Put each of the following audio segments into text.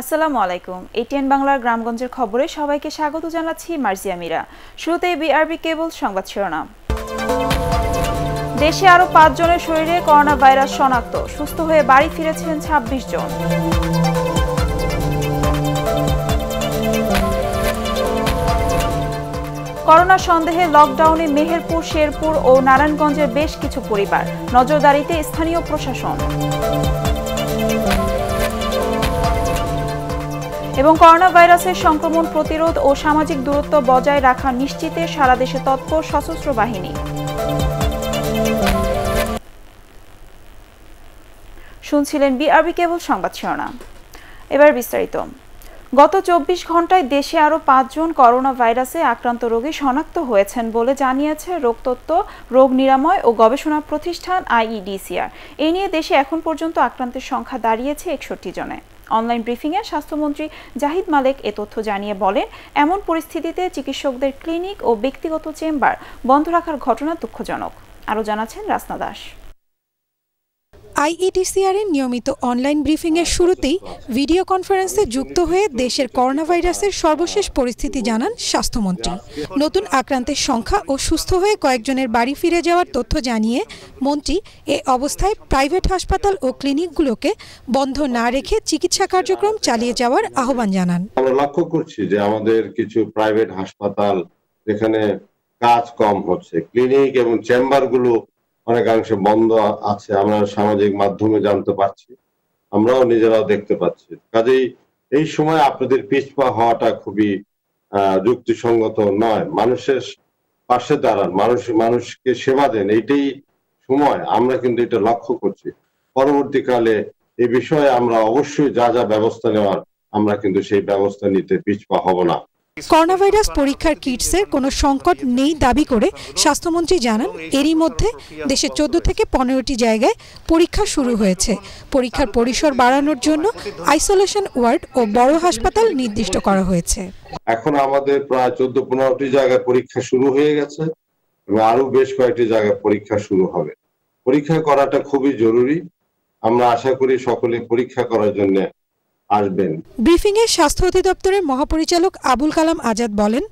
আসসালামু আলাইকুম। এটিএন বাংলার গ্রামগঞ্জের খবরে সবাইকে স্বাগত জানাচ্ছি মার্জিয়া মিরা শুরুতেই বিআরবি কেবল সংবাদ শিরোনাম। দেশে আরও পাঁচজনের শরীরে করোনা ভাইরাস শনাক্ত। সুস্থ হয়ে বাড়ি ফিরেছেন ২৬ জন। করোনা সন্দেহে লকডাউনে মেহেরপুর, শেরপুর ও নারায়ণগঞ্জের বেশ কিছু পরিবার। নজরদারিতে স্থানীয় প্রশাসন। এবং করোনা ভাইরাসের সংক্রমণ প্রতিরোধ ও সামাজিক দূরত্ব বজায় রাখা নিশ্চিতে সারা দেশে তৎপর সশস্ত্র বাহিনী। শুনছিলেন বিআরবি কেবল সংবাদ শিরোনাম। এবার বিস্তারিত। গত চব্বিশ ঘন্টায় দেশে আরও পাঁচজন করোনা ভাইরাসে আক্রান্ত রোগী শনাক্ত হয়েছেন বলে জানিয়েছে রোগতত্ত্ব রোগ নিরাময় ও গবেষণা প্রতিষ্ঠান আইইডিসিআর। এ নিয়ে দেশে এখন পর্যন্ত আক্রান্তের সংখ্যা দাঁড়িয়েছে একষট্টি জনে। অনলাইন ব্রিফিংয়ে স্বাস্থ্যমন্ত্রী জাহিদ মালেক এ তথ্য জানিয়ে বলেন, এমন পরিস্থিতিতে চিকিৎসকদের ক্লিনিক ও ব্যক্তিগত চেম্বার বন্ধ রাখার ঘটনা দুঃখজনক। আরও জানাচ্ছেন রাসনা দাস। আইইডিসিআর এর নিয়মিত অনলাইন ব্রিফিং এর শুরুতেই ভিডিও কনফারেন্সে যুক্ত হয়ে দেশের করোনা ভাইরাসের সর্বশেষ পরিস্থিতি জানান স্বাস্থ্যমন্ত্রী। নতুন আক্রান্তের সংখ্যা ও সুস্থ হয়ে কয়েকজনের বাড়ি ফিরে যাওয়ার তথ্য জানিয়ে মন্ত্রী এ অবস্থায় প্রাইভেট হাসপাতাল ও ক্লিনিকগুলোকে বন্ধ না রেখে চিকিৎসা কার্যক্রম চালিয়ে যাওয়ার আহ্বান জানান। আমরা লক্ষ্য করছি যে আমাদের কিছু প্রাইভেট হাসপাতাল যেখানে কাজ কম হচ্ছে। ক্লিনিক এবং চেম্বারগুলো অনেকাংশে বন্ধ আছে, আমরা সামাজিক মাধ্যমে জানতে পারছি, আমরাও নিজেরাও দেখতে পাচ্ছি। কাজেই এই সময় আপনাদের পিছপা হওয়াটা খুবই যুক্তিসঙ্গত নয়। মানুষের পাশে দাঁড়ান, মানুষ, মানুষকে সেবা দেন, এইটাই সময়। আমরা কিন্তু এটা লক্ষ্য করছি। পরবর্তীকালে এই বিষয়ে আমরা অবশ্যই যা যা ব্যবস্থা নেওয়ার, আমরা কিন্তু সেই ব্যবস্থা নিতে পিছপা হব না। করোনা ভাইরাস পরীক্ষার কিটসের কোনো সংকট নেই দাবি করে স্বাস্থ্যমন্ত্রী জানান এরই মধ্যে দেশে চোদ্দ থেকে পনেরোটি জায়গায় পরীক্ষা শুরু হয়েছে। পরীক্ষার পরিসর বাড়ানোর জন্য আইসোলেশন ওয়ার্ড ও বড় হাসপাতাল নির্দিষ্ট করা হয়েছে। এখন আমাদের প্রায় চোদ্দ পনেরোটি জায়গায় পরীক্ষা শুরু হয়ে গেছে এবং আরও বেশ কয়েকটি জায়গায় পরীক্ষা শুরু হবে। পরীক্ষা করাটা খুবই জরুরি। আমরা আশা করি সকলে পরীক্ষা করার জন্য আসবেন। ব্রিফিং এ স্বাস্থ্য অধিদপ্তরের মহাপরিচালক আবুল কালাম আজাদ বলেন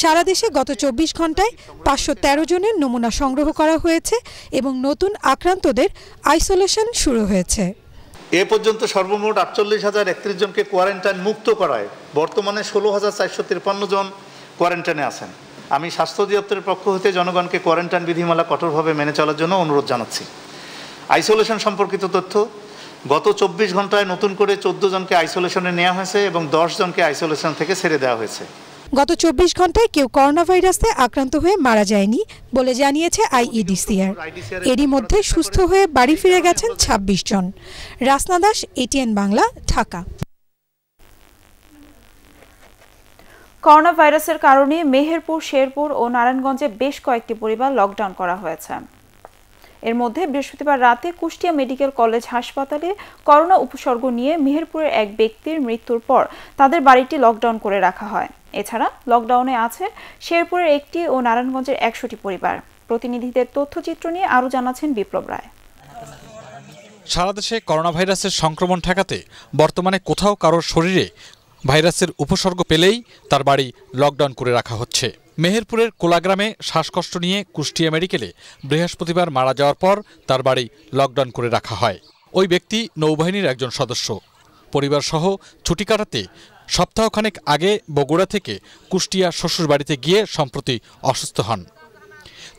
সারা দেশে গত চব্বিশ ঘন্টায় পাঁচশো তেরো জনের নমুনা সংগ্রহ করা হয়েছে এবং নতুন আক্রান্তদের আইসোলেশন শুরু হয়েছে। এ পর্যন্ত সর্বমোট আটচল্লিশ হাজার একত্রিশ জনকে কোয়ারেন্টাইন মুক্ত করায় বর্তমানে ষোলো হাজার চারশো তিরপান্ন জন কোয়ারেন্টাইনে আছেন। আমি স্বাস্থ্য অধিদপ্তরের পক্ষ হতে জনগণকে কোয়ারেন্টাইন বিধিমালা কঠোরভাবে মেনে চলার জন্য অনুরোধ জানাচ্ছি। আইসোলেশন সম্পর্কিত তথ্য গত চব্বিশ ঘন্টায় নতুন করে চোদ্দ জনকে আইসোলেশনে নেওয়া হয়েছে এবং দশ জনকে আইসোলেশন থেকে ছেড়ে দেওয়া হয়েছে। গত চব্বিশ ঘন্টায় কেউ করোনা ভাইরাসে আক্রান্ত হয়ে মারা যায়নি বলে জানিয়েছে আইইডিসিআর। এরই মধ্যে সুস্থ হয়ে বাড়ি ফিরে গেছেন ২৬ জন। রাসনা দাস এটিএন বাংলা ঢাকা। করোনা ভাইরাসের কারণে মেহেরপুর শেরপুর ও নারায়ণগঞ্জে বেশ কয়েকটি পরিবার লকডাউন করা হয়েছে। এর মধ্যে বৃহস্পতিবার রাতে কুষ্টিয়া মেডিকেল কলেজ হাসপাতালে করোনা উপসর্গ নিয়ে মেহেরপুরের এক ব্যক্তির মৃত্যুর পর তাদের বাড়িটি লকডাউন করে রাখা হয়। এছাড়া লকডাউনে আছে শেরপুরের একটি ও নারায়ণগঞ্জের একশোটি পরিবার। প্রতিনিধিদের তথ্যচিত্র নিয়ে আরও জানাচ্ছেন বিপ্লব রায়। সারা দেশে করোনা ভাইরাসের সংক্রমণ ঠেকাতে বর্তমানে কোথাও কারোর শরীরে ভাইরাসের উপসর্গ পেলেই তার বাড়ি লকডাউন করে রাখা হচ্ছে। মেহেরপুরের কোলাগ্রামে শ্বাসকষ্ট নিয়ে কুষ্টিয়া মেডিকেলে বৃহস্পতিবার মারা যাওয়ার পর তার বাড়ি লকডাউন করে রাখা হয়। ওই ব্যক্তি নৌবাহিনীর একজন সদস্য। পরিবারসহ ছুটি কাটাতে সপ্তাহখানেক আগে বগুড়া থেকে কুষ্টিয়া শ্বশুর বাড়িতে গিয়ে সম্প্রতি অসুস্থ হন।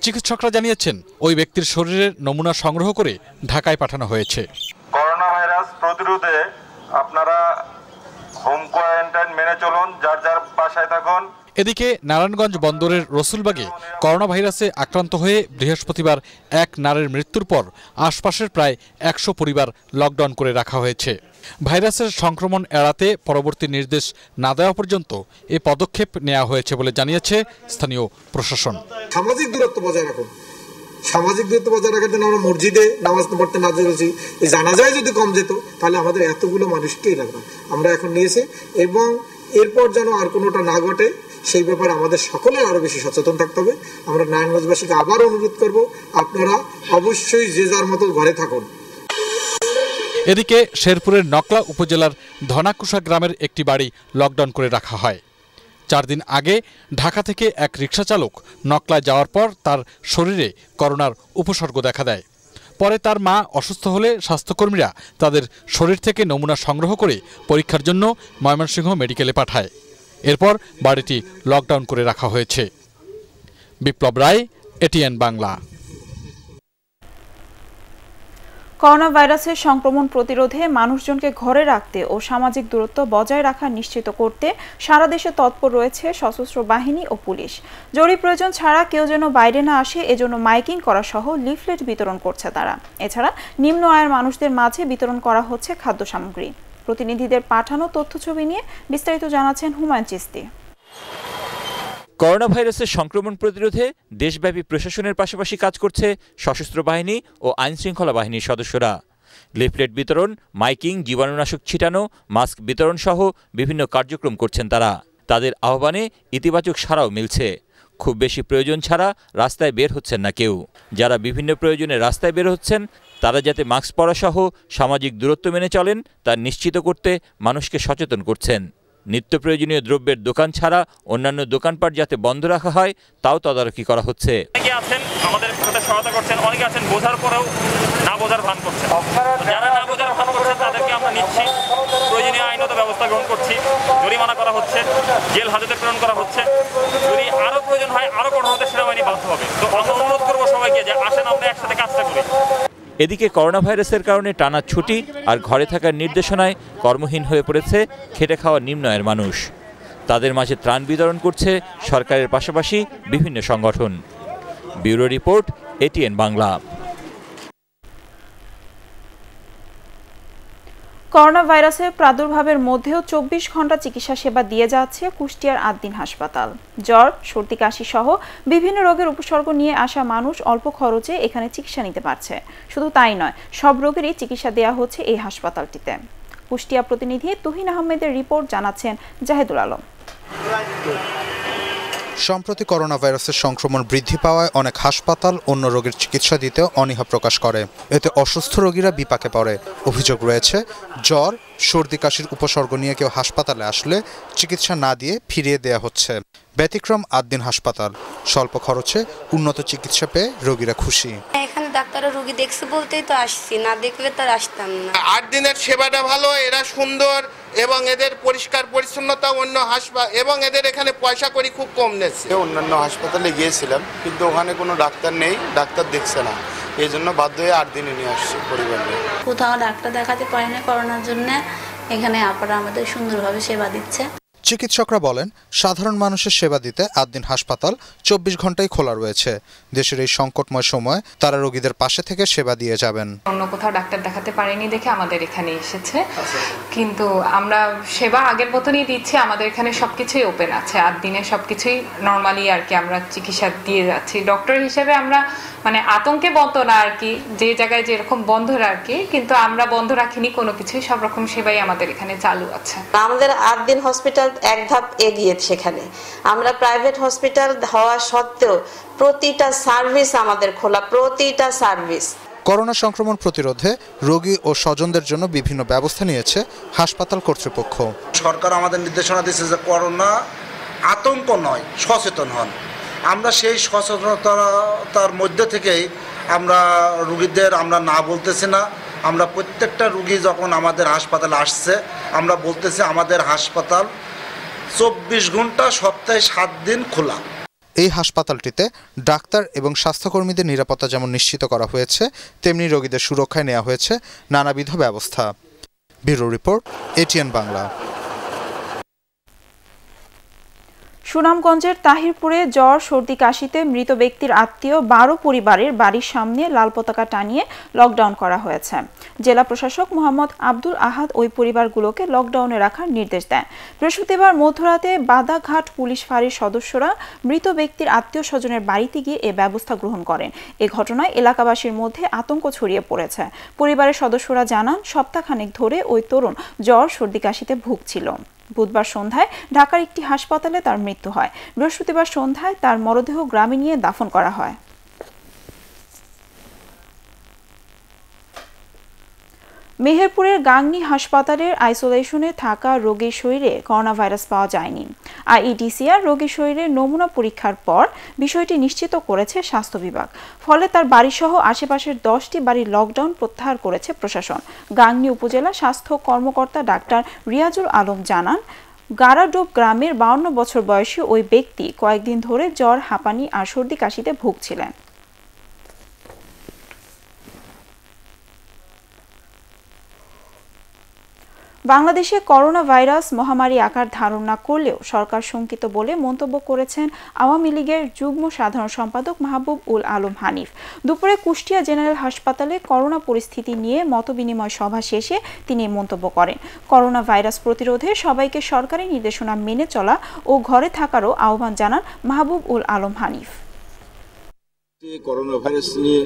চিকিৎসকরা জানিয়েছেন, ওই ব্যক্তির শরীরের নমুনা সংগ্রহ করে ঢাকায় পাঠানো হয়েছে। করোনা ভাইরাস প্রতিরোধে আপনারা হোম কোয়ারেন্টাইন মেনে চলুন, যার যার বাসায় থাকুন। এদিকে নারায়ণগঞ্জ বন্দরের রসুলবাগে করোনা ভাইরাসে আক্রান্ত হয়ে বৃহস্পতিবার এক নারীর মৃত্যুর পর আশপাশের প্রায় একশো পরিবার লকডাউন করে রাখা হয়েছে। ভাইরাসের সংক্রমণ এড়াতে পরবর্তী নির্দেশ না দেওয়া পর্যন্ত এ পদক্ষেপ নেওয়া হয়েছে বলে জানিয়েছে স্থানীয় প্রশাসন। সামাজিক দূরত্ব বজায় রাখুন। সামাজিক দূরত্ব বজায় রাখার জন্য আমরা মসজিদে নামাজ পড়তে না যেতেছি জানাজায় যদি কম যেত, তাহলে আমাদের এতগুলো মানুষকেই লাগবে। আমরা এখন নিয়েছি এবং এরপর যেন আর কোনোটা না ঘটে সেই ব্যাপারে আমাদের সকলের আরও বেশি সচেতন থাকতে হবে। আমরা নারায়ণগঞ্জবাসীকে আবার অনুরোধ করব, আপনারা অবশ্যই যে যার মতো ঘরে থাকুন। এদিকে শেরপুরের নকলা উপজেলার ধনাকুষা গ্রামের একটি বাড়ি লকডাউন করে রাখা হয়। চার দিন আগে ঢাকা থেকে এক রিকশা চালক নকলায় যাওয়ার পর তার শরীরে করোনার উপসর্গ দেখা দেয়। পরে তার মা অসুস্থ হলে স্বাস্থ্যকর্মীরা তাদের শরীর থেকে নমুনা সংগ্রহ করে পরীক্ষার জন্য ময়মনসিংহ মেডিকেলে পাঠায়। এরপর বাড়িটি লকডাউন করে রাখা হয়েছে। বিপ্লব রায়, এটিএন বাংলা। করোনা ভাইরাসের সংক্রমণ প্রতিরোধে মানুষজনকে ঘরে রাখতে ও সামাজিক দূরত্ব বজায় রাখা নিশ্চিত করতে সারা দেশে তৎপর রয়েছে সশস্ত্র বাহিনী ও পুলিশ। জরুরি প্রয়োজন ছাড়া কেউ যেন বাইরে না আসে, এজন্য মাইকিং করা সহ লিফলেট বিতরণ করছে তারা। এছাড়া নিম্ন আয়ের মানুষদের মাঝে বিতরণ করা হচ্ছে খাদ্য সামগ্রী। প্রতিনিধিদের পাঠানো তথ্যছবি নিয়ে বিস্তারিত জানাচ্ছেন হুমায়ুন চিস্তি। করোনা ভাইরাসের সংক্রমণ প্রতিরোধে দেশব্যাপী প্রশাসনের পাশাপাশি কাজ করছে সশস্ত্র বাহিনী ও আইনশৃঙ্খলা বাহিনীর সদস্যরা। লিফলেট বিতরণ, মাইকিং, জীবাণুনাশক ছিটানো, মাস্ক বিতরণ সহ বিভিন্ন কার্যক্রম করছেন তারা। তাদের আহ্বানে ইতিবাচক সাড়াও মিলছে। খুব বেশি প্রয়োজন ছাড়া রাস্তায় বের হচ্ছেন না কেউ। যারা বিভিন্ন প্রয়োজনে রাস্তায় বের হচ্ছেন তারা যাতে মাস্ক পরা সহ সামাজিক দূরত্ব মেনে চলেন তা নিশ্চিত করতে মানুষকে সচেতন করছেন। নিত্য প্রয়োজনীয় দ্রব্যের দোকান ছাড়া অন্যান্য দোকানপাট যাতে বন্ধ রাখা হয় তাও তদারকি করা হচ্ছে। আছেন আমাদের সহায়তা করছেন অনেকে আছেন বোঝার পরেও না বোঝার ভান করছেন। যারা না বোঝার ভান করছেন তাদেরকে আমরা নিচ্ছি। প্রয়োজনীয় আইনত ব্যবস্থা গ্রহণ করছি। জরিমানা করা হচ্ছে জেল হাজতে প্রেরণ করা হচ্ছে। যদি আরও প্রয়োজন হয় আরও কঠোর হতে সেনাবাহিনী বাধ্য হবে। তো আমরা অনুরোধ করব সবাইকে যে আসেন আমরা একসাথে কাজটা করি। এদিকে করোনা ভাইরাসের কারণে টানা ছুটি আর ঘরে থাকার নির্দেশনায় কর্মহীন হয়ে পড়েছে খেটে খাওয়া নিম্ন আয়ের মানুষ। তাদের মাঝে ত্রাণ বিতরণ করছে সরকারের পাশাপাশি বিভিন্ন সংগঠন। Bureau report ATN Bangla. Corona ভাইরাসের প্রাদুর্ভাবের মধ্যেও চব্বিশ ঘণ্টা চিকিৎসা সেবা দিয়ে যাচ্ছে কুষ্টিয়ার আদ্দিন হাসপাতাল। জ্বর, সর্দি, কাশি সহ বিভিন্ন রোগের উপসর্গ নিয়ে আসা মানুষ অল্প খরচে এখানে চিকিৎসা নিতে পারছে। শুধু তাই নয়, সব রোগেরই চিকিৎসা দেওয়া হচ্ছে এই হাসপাতালটিতে। কুষ্টিয়া প্রতিনিধি তুহিন আহমেদের রিপোর্ট জানাচ্ছেন জাহেদুল আলম। সম্প্রতি করোনা ভাইরাসের সংক্রমণ বৃদ্ধি পাওয়ায় অনেক হাসপাতাল অন্য রোগের চিকিৎসা দিতে অনীহা প্রকাশ করে। এতে অসুস্থ রোগীরা বিপাকে পড়ে। অভিযোগ রয়েছে জ্বর সর্দি কাশির উপসর্গ নিয়ে কেউ হাসপাতালে আসলে চিকিৎসা না দিয়ে ফিরিয়ে দেয়া হচ্ছে। ব্যতিক্রম আদ্দিন হাসপাতাল। স্বল্প খরচে উন্নত চিকিৎসা পেয়ে রোগীরা খুশি। এখানে ডাক্তাররা রোগী দেখছে বলতেই তো আসছি না দেখলে তো আসতাম না। আট দিনের সেবাটা ভালো এরা সুন্দর এবং এদের পরিষ্কার পরিচ্ছন্নতা অন্য হাসপাতাল এবং এদের এখানে পয়সা করি খুব কম নিচ্ছে। অন্যান্য হাসপাতালে গিয়েছিলাম কিন্তু ওখানে কোনো ডাক্তার নেই ডাক্তার দেখছে না। এই জন্য বাধ্য হয়ে আট দিনে নিয়ে আসছে পরিবার নিয়ে। কোথাও ডাক্তার দেখাতে পারি না করোনার জন্য এখানে আপনারা আমাদের সুন্দরভাবে সেবা দিচ্ছে। চিকিৎসকরা বলেন সাধারণ মানুষের সেবা দিতে আদ্দিন হাসপাতাল চব্বিশ ঘন্টাই খোলা রয়েছে। দেশের এই সংকটময় সময় তারা রোগীদের পাশে থেকে সেবা দিয়ে যাবেন। অন্য কোথাও ডাক্তার দেখাতে পারেনি দেখে আমাদের এখানে এসেছে। কিন্তু আমরা সেবা আগের মতনই দিচ্ছি আমাদের এখানে সবকিছুই ওপেন আছে। আর দিনে সবকিছুই নর্মালি আর কি আমরা চিকিৎসা দিয়ে যাচ্ছি। ডক্টর হিসেবে আমরা মানে আতঙ্কে বন্ধ না আর কি যে জায়গায় যেরকম বন্ধ আর কি কিন্তু আমরা বন্ধ রাখিনি কোনো কিছুই সব রকম সেবাই আমাদের এখানে চালু আছে। আমাদের আট দিন হসপিটাল এক ধাপ এগিয়ে সেখানে। আমরা প্রাইভেট হসপিটাল হওয়া সত্ত্বেও প্রতিটা সার্ভিস আমাদের খোলা প্রতিটা সার্ভিস করোনা সংক্রমণ প্রতিরোধে রোগী ও স্বজনদের জন্য বিভিন্ন ব্যবস্থা নিয়েছে হাসপাতাল কর্তৃপক্ষ। সরকার আমাদের নির্দেশনা দিয়েছে যে করোনা আতঙ্ক নয় সচেতন হন। আমরা সেই সচেতনতার মধ্যে থেকেই আমরা রুগীদের আমরা না বলতেছি না আমরা প্রত্যেকটা রুগী যখন আমাদের হাসপাতালে আসছে আমরা বলতেছি আমাদের হাসপাতাল চব্বিশ ঘণ্টা সপ্তাহে সাত দিন খোলা। এই হাসপাতালটিতে ডাক্তার এবং স্বাস্থ্যকর্মীদের নিরাপত্তা যেমন নিশ্চিত করা হয়েছে, তেমনি রোগীদের সুরক্ষায় নেওয়া হয়েছে নানাবিধ ব্যবস্থা। Bureau report, ATN Bangla. সুনামগঞ্জের তাহিরপুরে জ্বর, সর্দি, কাশিতে মৃত ব্যক্তির আত্মীয় বারো পরিবারের বাড়ির সামনে লাল পতাকা টানিয়ে লকডাউন করা হয়েছে। জেলা প্রশাসক মোহাম্মদ আব্দুল আহাদ ওই পরিবারগুলোকে লকডাউনে রাখার নির্দেশ দেন। বৃহস্পতিবার মধ্যরাতে বাদাঘাট পুলিশ ফাঁড়ির সদস্যরা মৃত ব্যক্তির আত্মীয় স্বজনের বাড়িতে গিয়ে এ ব্যবস্থা গ্রহণ করেন। এ ঘটনায় এলাকাবাসীর মধ্যে আতঙ্ক ছড়িয়ে পড়েছে। পরিবারের সদস্যরা জানান, সপ্তাহখানেক ধরে ওই তরুণ জ্বর, সর্দি, কাশিতে ভুগছিল। বুধবার সন্ধ্যায় ঢাকার একটি হাসপাতালে তার মৃত্যু হয়। বৃহস্পতিবার সন্ধ্যায় তার মরদেহ গ্রামে নিয়ে দাফন করা হয়। মেহেরপুরের গাংনি হাসপাতালের আইসোলেশনে থাকা রোগীর শরীরে করোনা ভাইরাস পাওয়া যায়নি। আইইডিসিআর রোগীর শরীরে নমুনা পরীক্ষার পর বিষয়টি নিশ্চিত করেছে স্বাস্থ্য বিভাগ। ফলে তার বাড়িসহ আশেপাশের দশটি বাড়ির লকডাউন প্রত্যাহার করেছে প্রশাসন। গাংনী উপজেলা স্বাস্থ্য কর্মকর্তা ডাক্তার রিয়াজুল আলম জানান গারাডোব গ্রামের বাউন্ন বছর বয়সী ওই ব্যক্তি কয়েকদিন ধরে জ্বর, হাঁপানি আর সর্দি কাশিতে ভুগছিলেন। বাংলাদেশে করোনা ভাইরাস মহামারী আকার ধারণ না করলেও সরকার শঙ্কিত বলে মন্তব্য করেছেন আওয়ামী লীগের যুগ্ম সাধারণ সম্পাদক মাহবুব উল আলম হানিফ। দুপুরে কুষ্টিয়া জেনারেল হাসপাতালে করোনা পরিস্থিতি নিয়ে মতবিনিময় সভা শেষে তিনি মন্তব্য করেন। করোনা ভাইরাস প্রতিরোধে সবাইকে সরকারি নির্দেশনা মেনে চলা ও ঘরে থাকারও আহ্বান জানান মাহবুব উল আলম হানিফ। করোনা ভাইরাস নিয়ে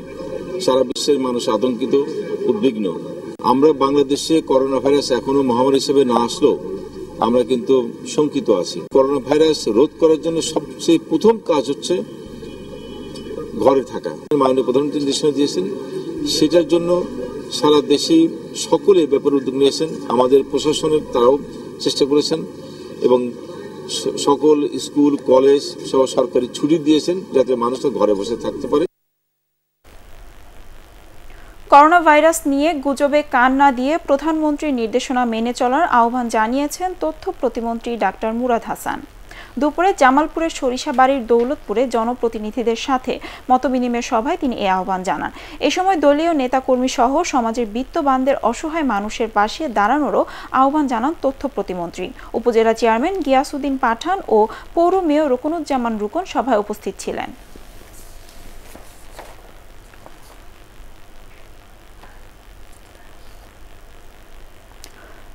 সারা বিশ্বের মানুষ আতঙ্কিত, উদ্বিগ্ন। আমরা বাংলাদেশে করোনা ভাইরাস এখনও মহামারী হিসেবে না আসলেও আমরা কিন্তু শঙ্কিত আছি। করোনা ভাইরাস রোধ করার জন্য সবচেয়ে প্রথম কাজ হচ্ছে ঘরে থাকা। মাননীয় প্রধানমন্ত্রী নির্দেশনা দিয়েছেন, সেটার জন্য সারা দেশে সকলে ব্যাপারে উদ্যোগ নিয়েছেন। আমাদের প্রশাসনের তারাও চেষ্টা করেছেন এবং সকল স্কুল, কলেজ সব সরকারি ছুটি দিয়েছেন যাতে মানুষরা ঘরে বসে থাকতে পারে। করোনা ভাইরাস নিয়ে গুজবে কান না দিয়ে প্রধানমন্ত্রীর নির্দেশনা মেনে চলার আহ্বান জানিয়েছেন তথ্য প্রতিমন্ত্রী ডাক্তার মুরাদ হাসান। দুপুরে জামালপুরের সরিষাবাড়ির দৌলতপুরে জনপ্রতিনিধিদের সাথে মতবিনিময় সভায় তিনি এ আহ্বান জানান। এ সময় দলীয় নেতাকর্মী সহ সমাজের বিত্তবানদের অসহায় মানুষের পাশে দাঁড়ানোরও আহ্বান জানান তথ্য প্রতিমন্ত্রী। উপজেলা চেয়ারম্যান গিয়াসুদ্দিন পাঠান ও পৌর মেয়র রুকনুজ্জামান রুকন সভায় উপস্থিত ছিলেন।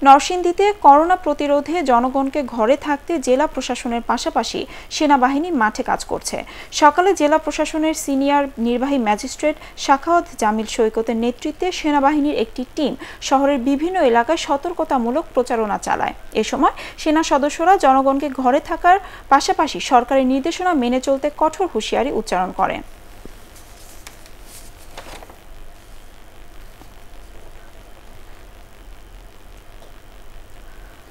নরসিংদীতে করোনা প্রতিরোধে জনগণকে ঘরে থাকতে জেলা প্রশাসনের পাশাপাশি সেনাবাহিনী মাঠে কাজ করছে। সকালে জেলা প্রশাসনের সিনিয়র নির্বাহী ম্যাজিস্ট্রেট শাখাওয়াত জামিল সৈকতের নেতৃত্বে সেনাবাহিনীর একটি টিম শহরের বিভিন্ন এলাকায় সতর্কতামূলক প্রচারণা চালায়। এ সময় সেনা সদস্যরা জনগণকে ঘরে থাকার পাশাপাশি সরকারের নির্দেশনা মেনে চলতে কঠোর হুঁশিয়ারি উচ্চারণ করেন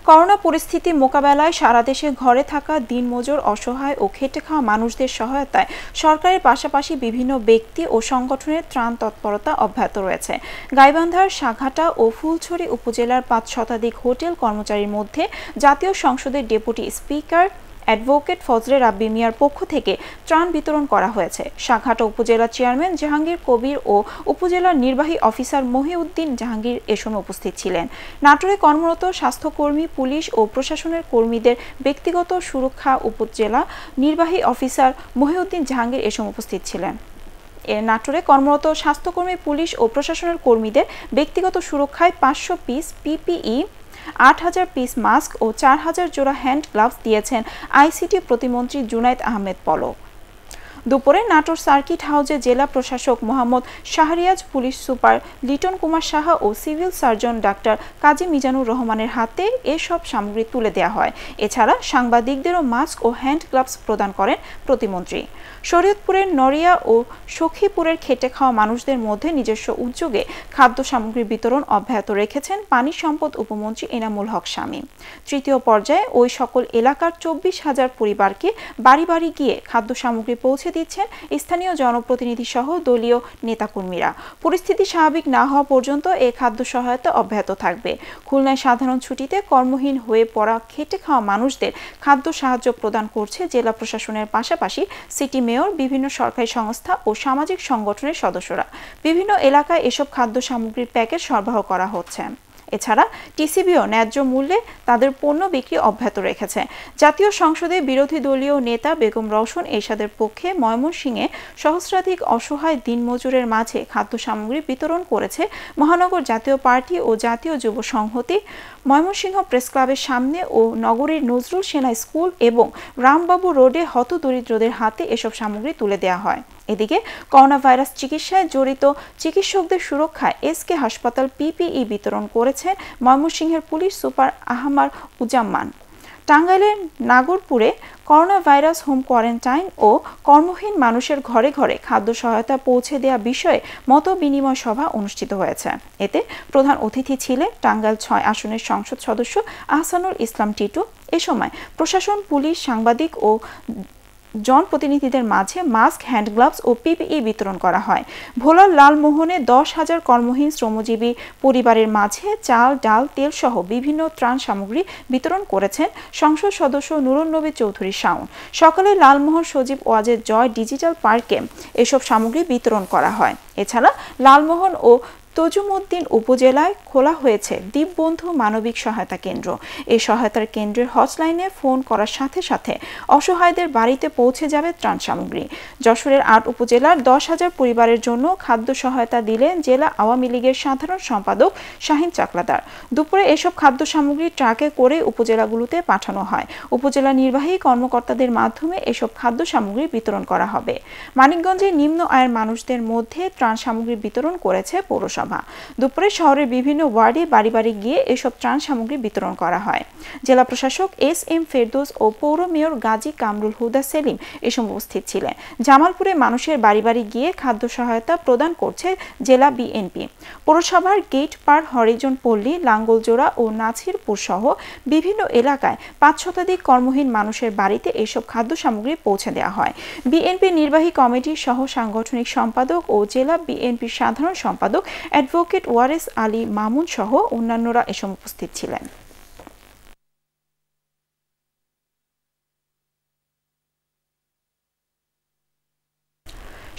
করোনা পরিস্থিতি মোকাবেলায় সারা দেশে ঘরে থাকা দিনমজুর, অসহায় ও খেটে খাওয়া মানুষদের সহায়তায় সরকারের পাশাপাশি বিভিন্ন ব্যক্তি ও সংগঠনের ত্রাণ তৎপরতা অব্যাহত রয়েছে। গাইবান্ধার সাঘাটা ও ফুলছড়ি উপজেলার পাঁচ শতাধিক হোটেল কর্মচারীর মধ্যে জাতীয় সংসদের deputy speaker advocate Fazle Rabbi মিয়ার পক্ষ থেকে ত্রাণ বিতরণ করা হয়েছে। সাঘাটা উপজেলা চেয়ারম্যান জাহাঙ্গীর কবির ও উপজেলার নির্বাহী অফিসার মহিউদ্দিন জাহাঙ্গীর এ সময় উপস্থিত ছিলেন। নাটোরে কর্মরত স্বাস্থ্যকর্মী, পুলিশ ও প্রশাসনের কর্মীদের ব্যক্তিগত সুরক্ষা উপজেলা নির্বাহী অফিসার মহিউদ্দিন জাহাঙ্গীর এ সময় উপস্থিত ছিলেন। নাটোরে কর্মরত স্বাস্থ্যকর্মী, পুলিশ ও প্রশাসনের কর্মীদের ব্যক্তিগত সুরক্ষায় পাঁচশো পিস পিপিই আট হাজার পিস মাস্ক ও চার হাজার জোড়া হ্যান্ড গ্লাভস দিয়েছেন আইসিটি প্রতিমন্ত্রী জুনাইদ আহমেদ পলক। দুপুরে নাটোর সার্কিট হাউজে জেলা প্রশাসক মোহাম্মদ শাহরিয়াজ, পুলিশ সুপার লিটন কুমার সাহা ও civil surgeon doctor Kazi Mizanur রহমানের হাতে এসব সামগ্রী তুলে দেওয়া হয়। এছাড়া সাংবাদিকদেরও মাস্ক ও হ্যান্ড গ্লাভস প্রদান করেন প্রতিমন্ত্রী। শরীয়তপুরের নড়িয়া ও সখীপুরের খেটে খাওয়া মানুষদের মধ্যে নিজস্ব উদ্যোগে খাদ্য সামগ্রী বিতরণ অব্যাহত রেখেছেন পানি সম্পদ উপমন্ত্রী এনামুল হক স্বামী। তৃতীয় পর্যায়ে ওই সকল এলাকার চব্বিশ হাজার পরিবারকে বাড়ি বাড়ি গিয়ে খাদ্য সামগ্রী পৌঁছে দিচ্ছেন স্থানীয় জনপ্রতিনিধি সহ দলীয় নেতাকর্মীরা। পরিস্থিতি স্বাভাবিক না হওয়া পর্যন্ত এ খাদ্য সহায়তা অব্যাহত থাকবে। খুলনায় সাধারণ ছুটিতে কর্মহীন হয়ে পড়া খেটে খাওয়া মানুষদের খাদ্য সাহায্য প্রদান করছে জেলা প্রশাসনের পাশাপাশি সিটি মেয়র, বিভিন্ন সরকারি সংস্থা ও সামাজিক সংগঠনের সদস্যরা। বিভিন্ন এলাকায় এসব খাদ্য সামগ্রীর প্যাকেট সরবরাহ করা হচ্ছে। এছাড়া টিসিবিও ন্যায্য মূল্যে তাদের পণ্য বিক্রি অব্যাহত রেখেছে। জাতীয় সংসদে বিরোধী দলীয় নেতা বেগম রওশন এরশাদের পক্ষে ময়মনসিংহে সহস্রাধিক অসহায় দিনমজুরের মাঝে খাদ্য সামগ্রী বিতরণ করেছে মহানগর জাতীয় পার্টি ও জাতীয় যুব সংহতি। ময়মনসিংহ প্রেস ক্লাবের সামনে ও নগরীর নজরুল সেনা স্কুল এবং রামবাবু রোডে হতদরিদ্রদের হাতে এসব সামগ্রী তুলে দেওয়া হয়। এদিকে করোনা ভাইরাস চিকিৎসায় জড়িত চিকিৎসকদের সুরক্ষায় এসকে হাসপাতাল পিপিই বিতরণ করেছে ময়মনসিংহের পুলিশ সুপার আহমার উজাম্মান। টাঙ্গাইলের নাগরপুরে করোনা ভাইরাস হোম কোয়ারেন্টাইন ও কর্মহীন মানুষের ঘরে ঘরে খাদ্য সহায়তা পৌঁছে দেওয়া বিষয়ে মত বিনিময় সভা অনুষ্ঠিত হয়েছে। এতে প্রধান অতিথি ছিলেন টাঙ্গাইল ছয় আসনের সংসদ সদস্য আহসানুল ইসলাম টিটু। এ সময় প্রশাসন, পুলিশ, সাংবাদিক ও জনপ্রতিনিধিদের মাঝে মাস্ক, হ্যান্ড গ্লাভস ও পিপিই বিতরণ করা হয়। ভোলার লালমোহনে দশ হাজার কর্মহীন শ্রমজীবী পরিবারের মাঝে চাল, ডাল, তেল সহ বিভিন্ন ত্রাণ সামগ্রী বিতরণ করেছেন সংসদ সদস্য নুরুন নবী চৌধুরী শাওন। সকালে লালমোহন সজীব ওয়াজের জয় ডিজিটাল পার্কে এসব সামগ্রী বিতরণ করা হয়। এছাড়া লালমোহন ও তজুমুদ্দিন উপজেলায় খোলা হয়েছে দ্বীপবন্ধু মানবিক সহায়তা কেন্দ্র। এই সহায়তার কেন্দ্রের হটলাইনে ফোন করার সাথে সাথে অসহায়দের বাড়িতে পৌঁছে যাবে ত্রাণ সামগ্রী। যশোরের আট উপজেলার দশ হাজার পরিবারের জন্য খাদ্য সহায়তা দিলেন জেলা আওয়ামী লীগের সাধারণ সম্পাদক শাহিন চাকলাদার। দুপুরে এসব খাদ্য সামগ্রী ট্রাকে করে উপজেলাগুলোতে পাঠানো হয়। উপজেলা নির্বাহী কর্মকর্তাদের মাধ্যমে এসব খাদ্য সামগ্রী বিতরণ করা হবে। মানিকগঞ্জে নিম্ন আয়ের মানুষদের মধ্যে ত্রাণ সামগ্রী বিতরণ করেছে পৌরসভা। সভা দুপুরে শহরের বিভিন্ন ওয়ার্ডে বাড়ি বাড়ি গিয়ে এসব ত্রাণ সামগ্রী বিতরণ করা হয়। জেলা প্রশাসক এস এম ফেরদোস ও পৌর মেয়র গাজী কামরুল হুদা সেলিম এ সময় উপস্থিত ছিলেন। জামালপুরে মানুষের বাড়ি বাড়ি গিয়ে খাদ্য সহায়তা প্রদান করছে জেলা বিএনপি। পৌরসভার গেট পার হরিজন পল্লী, লাঙ্গলজোড়া ও নাছিরপুর সহ বিভিন্ন এলাকায় পাঁচ শতাধিক কর্মহীন মানুষের বাড়িতে এসব খাদ্য সামগ্রী পৌঁছে দেওয়া হয়। বিএনপি নির্বাহী কমিটির সহ সাংগঠনিক সম্পাদক ও জেলা বিএনপির সাধারণ সম্পাদক অ্যাডভোকেট ওয়ারেস আলী মামুন সহ অন্যান্যরা এসব উপস্থিত ছিলেন।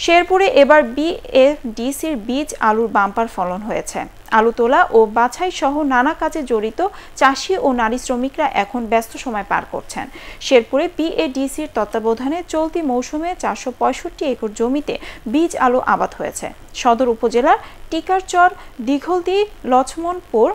শেরপুরে এবার বিএফডিসির বীজ আলুর বাম্পার ফলন হয়েছে। আলু তোলা ও বাছাই সহ নানা কাজে জড়িত চাষি ও নারী শ্রমিকরা এখন ব্যস্ত সময় পার করছেন। শেরপুরে বিএডিসির তত্ত্বাবধানে চলতি মৌসুমে চারশো পঁয়ষট্টি একর জমিতে বীজ আলু আবাদ হয়েছে। সদর উপজেলার টিকারচর, দীঘলদি লক্ষ্মণপুর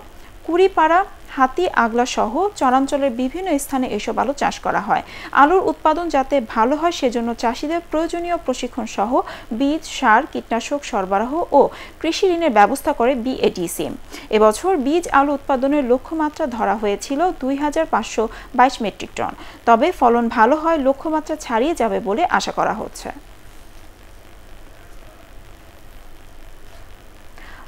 কুড়িপাড়া হাতি, আগলা সহ চরাঞ্চলের বিভিন্ন স্থানে এসব আলু চাষ করা হয়। আলুর উৎপাদন যাতে ভালো হয় সেজন্য চাষিদের প্রয়োজনীয় প্রশিক্ষণ সহ বীজ, সার, কীটনাশক সরবরাহ ও কৃষি ঋণের ব্যবস্থা করে বিএডিসি এবছর বীজ আলু উৎপাদনের লক্ষ্যমাত্রা ধরা হয়েছিল দুই হাজার পাঁচশো বাইশ মেট্রিক টন। তবে ফলন ভালো হয়, লক্ষ্যমাত্রা ছাড়িয়ে যাবে বলে আশা করা হচ্ছে।